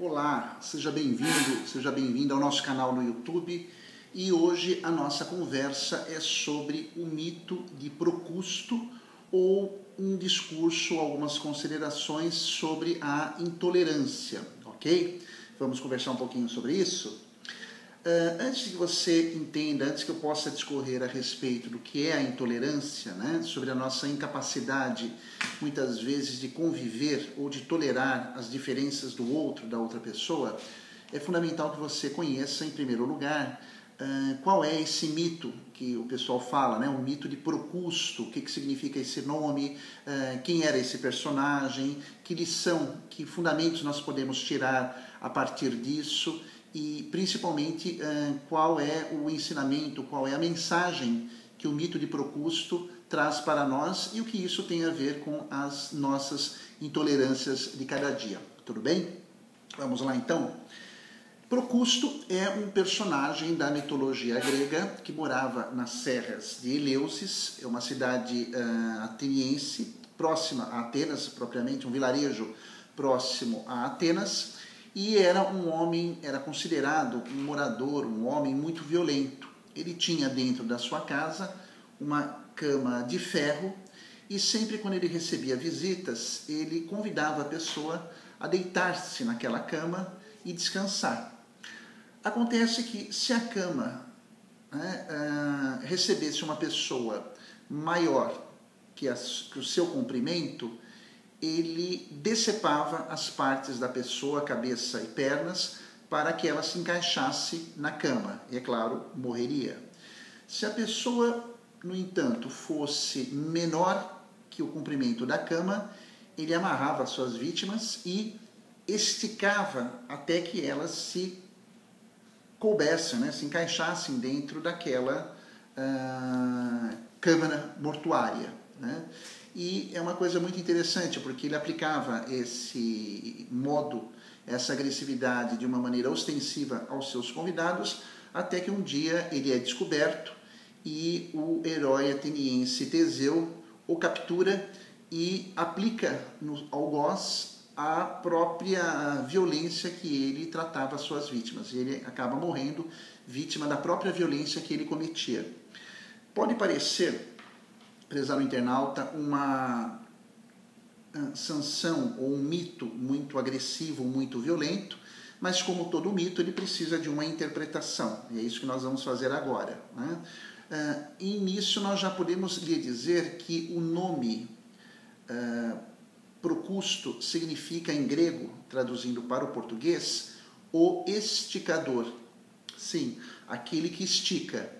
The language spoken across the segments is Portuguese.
Olá, seja bem-vindo, seja bem-vindo ao nosso canal no YouTube. E hoje a nossa conversa é sobre o mito de Procusto ou um discurso, algumas considerações sobre a intolerância, ok? Vamos conversar um pouquinho sobre isso? Uh, antes que você entenda, antes que eu possa discorrer a respeito do que é a intolerância, né, sobre a nossa incapacidade, muitas vezes, de conviver ou de tolerar as diferenças do outro, da outra pessoa, é fundamental que você conheça, em primeiro lugar, uh, qual é esse mito que o pessoal fala, né, o mito de Procusto, o que, que significa esse nome, uh, quem era esse personagem, que lição, que fundamentos nós podemos tirar a partir disso e principalmente qual é o ensinamento, qual é a mensagem que o mito de Procusto traz para nós e o que isso tem a ver com as nossas intolerâncias de cada dia. Tudo bem? Vamos lá então. Procusto é um personagem da mitologia grega que morava nas serras de Eleusis, é uma cidade uh, ateniense próxima a Atenas, propriamente um vilarejo próximo a Atenas e era um homem, era considerado um morador, um homem muito violento. Ele tinha dentro da sua casa uma cama de ferro e sempre quando ele recebia visitas, ele convidava a pessoa a deitar-se naquela cama e descansar. Acontece que se a cama né, uh, recebesse uma pessoa maior que, que o seu comprimento, ele decepava as partes da pessoa, cabeça e pernas, para que ela se encaixasse na cama. E, é claro, morreria. Se a pessoa, no entanto, fosse menor que o comprimento da cama, ele amarrava as suas vítimas e esticava até que elas se coubessem, né, se encaixassem dentro daquela uh, câmara mortuária. Né? E é uma coisa muito interessante, porque ele aplicava esse modo, essa agressividade de uma maneira ostensiva aos seus convidados, até que um dia ele é descoberto e o herói ateniense Teseu o captura e aplica no algoz a própria violência que ele tratava as suas vítimas. Ele acaba morrendo vítima da própria violência que ele cometia. Pode parecer prezado internauta, uma ah, sanção ou um mito muito agressivo, muito violento, mas como todo mito, ele precisa de uma interpretação, e é isso que nós vamos fazer agora. Né? Uh, e nisso nós já podemos lhe dizer que o nome uh, Procusto significa em grego, traduzindo para o português, o esticador. Sim, aquele que estica.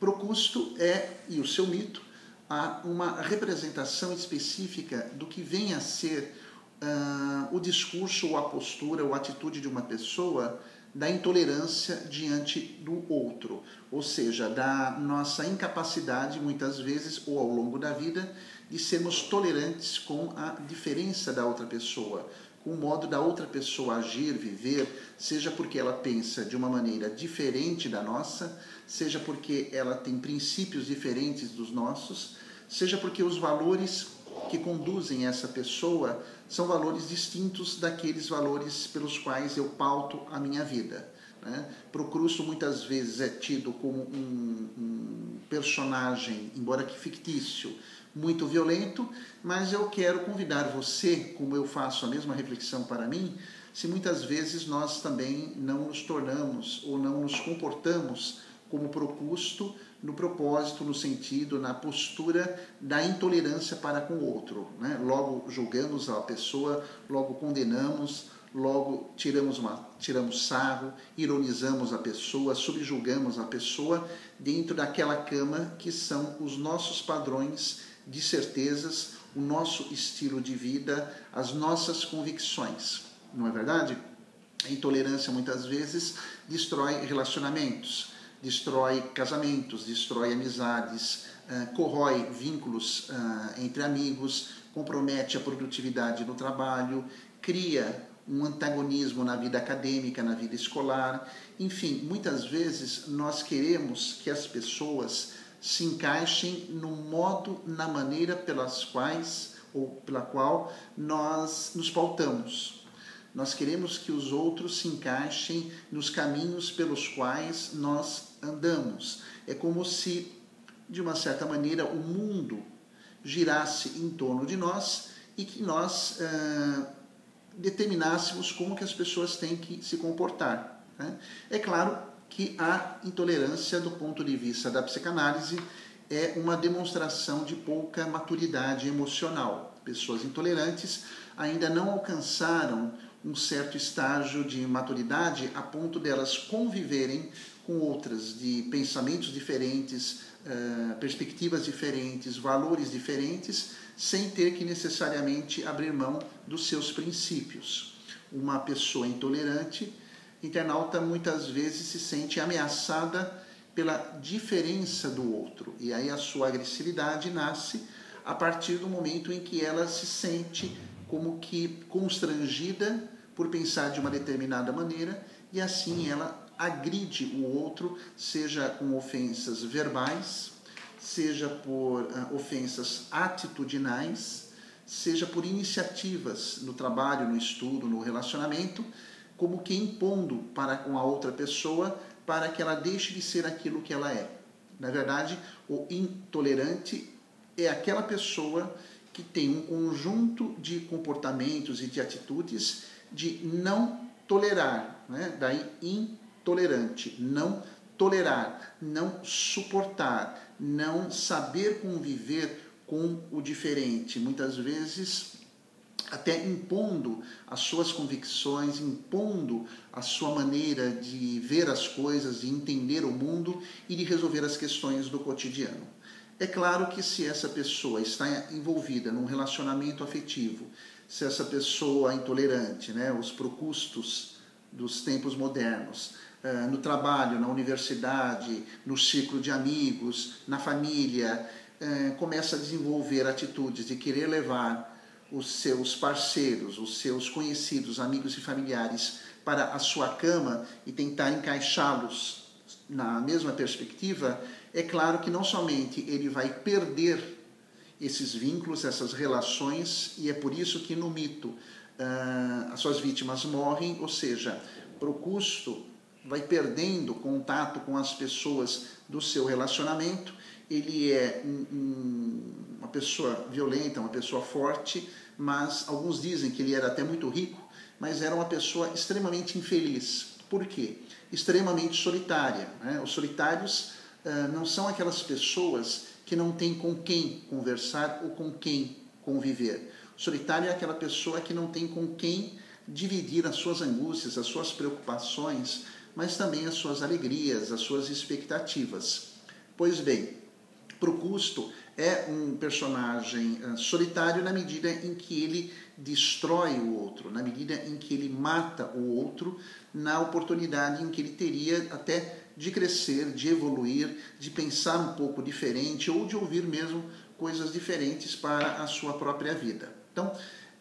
Procusto é, e o seu mito, a uma representação específica do que vem a ser uh, o discurso ou a postura ou a atitude de uma pessoa da intolerância diante do outro, ou seja, da nossa incapacidade, muitas vezes, ou ao longo da vida, de sermos tolerantes com a diferença da outra pessoa, com o modo da outra pessoa agir, viver, seja porque ela pensa de uma maneira diferente da nossa, seja porque ela tem princípios diferentes dos nossos, seja porque os valores que conduzem essa pessoa são valores distintos daqueles valores pelos quais eu pauto a minha vida. Né? Procrusto muitas vezes é tido como um, um personagem, embora que fictício, muito violento, mas eu quero convidar você, como eu faço a mesma reflexão para mim, se muitas vezes nós também não nos tornamos ou não nos comportamos como Procusto no propósito, no sentido, na postura da intolerância para com o outro. Né? Logo julgamos a pessoa, logo condenamos, logo tiramos, uma, tiramos sarro, ironizamos a pessoa, subjulgamos a pessoa dentro daquela cama que são os nossos padrões de certezas, o nosso estilo de vida, as nossas convicções. Não é verdade? A intolerância muitas vezes destrói relacionamentos, destrói casamentos, destrói amizades, uh, corrói vínculos uh, entre amigos, compromete a produtividade no trabalho, cria um antagonismo na vida acadêmica, na vida escolar. Enfim, muitas vezes nós queremos que as pessoas se encaixem no modo, na maneira pelas quais ou pela qual nós nos pautamos. Nós queremos que os outros se encaixem nos caminhos pelos quais nós andamos. É como se, de uma certa maneira, o mundo girasse em torno de nós e que nós ah, determinássemos como que as pessoas têm que se comportar. Né? É claro que a intolerância, do ponto de vista da psicanálise, é uma demonstração de pouca maturidade emocional. Pessoas intolerantes ainda não alcançaram um certo estágio de maturidade a ponto delas conviverem com outras de pensamentos diferentes, uh, perspectivas diferentes, valores diferentes, sem ter que necessariamente abrir mão dos seus princípios. Uma pessoa intolerante, internauta muitas vezes se sente ameaçada pela diferença do outro, e aí a sua agressividade nasce a partir do momento em que ela se sente como que constrangida por pensar de uma determinada maneira e assim ela agride o outro, seja com ofensas verbais, seja por uh, ofensas atitudinais, seja por iniciativas no trabalho, no estudo, no relacionamento, como que impondo para com a outra pessoa para que ela deixe de ser aquilo que ela é. Na verdade, o intolerante é aquela pessoa que tem um conjunto de comportamentos e de atitudes de não tolerar, né? daí intolerante, não tolerar, não suportar, não saber conviver com o diferente, muitas vezes até impondo as suas convicções, impondo a sua maneira de ver as coisas, de entender o mundo e de resolver as questões do cotidiano. É claro que se essa pessoa está envolvida num relacionamento afetivo, se essa pessoa é intolerante, né, os procustos dos tempos modernos, uh, no trabalho, na universidade, no ciclo de amigos, na família, uh, começa a desenvolver atitudes de querer levar os seus parceiros, os seus conhecidos, amigos e familiares para a sua cama e tentar encaixá-los na mesma perspectiva, é claro que não somente ele vai perder esses vínculos, essas relações, e é por isso que no mito uh, as suas vítimas morrem, ou seja, Procusto vai perdendo contato com as pessoas do seu relacionamento, ele é um, um, uma pessoa violenta, uma pessoa forte, mas alguns dizem que ele era até muito rico, mas era uma pessoa extremamente infeliz. Por quê? Extremamente solitária. Né? Os solitários não são aquelas pessoas que não têm com quem conversar ou com quem conviver. O solitário é aquela pessoa que não tem com quem dividir as suas angústias, as suas preocupações, mas também as suas alegrias, as suas expectativas. Pois bem, Procusto é um personagem uh, solitário na medida em que ele destrói o outro, na medida em que ele mata o outro, na oportunidade em que ele teria até de crescer, de evoluir, de pensar um pouco diferente ou de ouvir mesmo coisas diferentes para a sua própria vida. Então,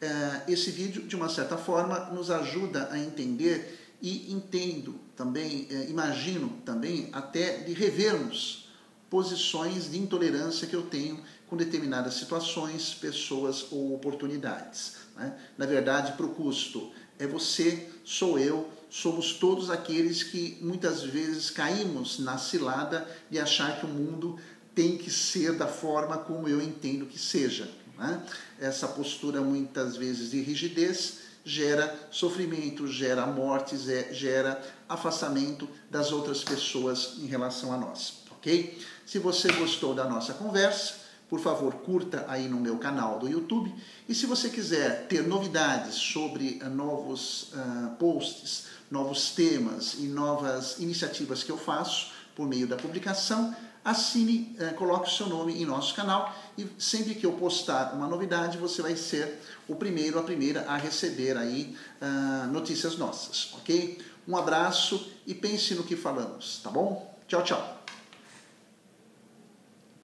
eh, esse vídeo, de uma certa forma, nos ajuda a entender e entendo também, eh, imagino também, até de revermos posições de intolerância que eu tenho com determinadas situações, pessoas ou oportunidades. Né? Na verdade, para o custo, é você, sou eu, somos todos aqueles que muitas vezes caímos na cilada de achar que o mundo tem que ser da forma como eu entendo que seja. Né? Essa postura, muitas vezes, de rigidez gera sofrimento, gera mortes, gera afastamento das outras pessoas em relação a nós, ok? Se você gostou da nossa conversa, por favor, curta aí no meu canal do YouTube. E se você quiser ter novidades sobre uh, novos uh, posts, novos temas e novas iniciativas que eu faço por meio da publicação, assine, uh, coloque o seu nome em nosso canal e sempre que eu postar uma novidade, você vai ser o primeiro, a primeira a receber aí notícias nossas, ok? Um abraço e pense no que falamos, tá bom? Tchau, tchau.